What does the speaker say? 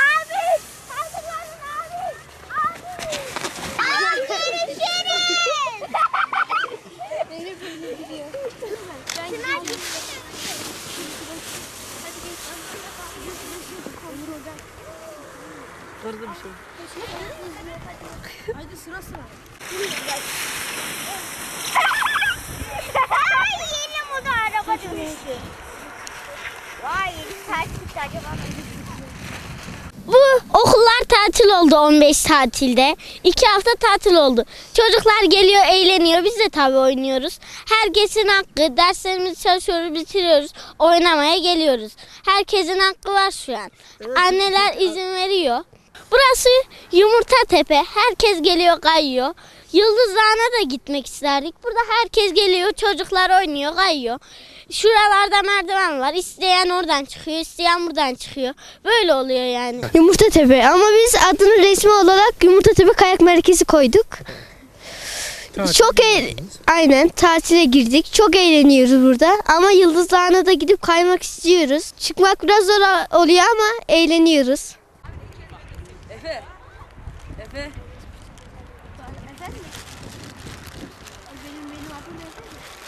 Abi! Hazırlanın abi! Abi! Abi görüşürüz! Çınar Kırdı bir şey. Ay yeni moda araba dönüşü. Vay ters acaba. Bu okullar tatil oldu 15 tatilde. 2 hafta tatil oldu. Çocuklar geliyor eğleniyor. Biz de tabii oynuyoruz. Herkesin hakkı. Derslerimizi çalışıyoruz bitiriyoruz. Oynamaya geliyoruz. Herkesin hakkı var şu an. Anneler izin veriyor. Burası Yumurta Tepe. Herkes geliyor kayıyor. Yıldız Dağı'na da gitmek isterdik. Burada herkes geliyor. Çocuklar oynuyor kayıyor. Şuralarda merdiven var. İsteyen oradan çıkıyor. isteyen buradan çıkıyor. Böyle oluyor yani. Yumurta Tepe ama biz adını resmi olarak Yumurta Tepe Kayak Merkezi koyduk. Çok e aynen tatile girdik. Çok eğleniyoruz burada. Ama Yıldız Dağı'na da gidip kaymak istiyoruz. Çıkmak biraz zor oluyor ama eğleniyoruz. Efe. Efe. Efendim? Benim benim aklım Efe mi?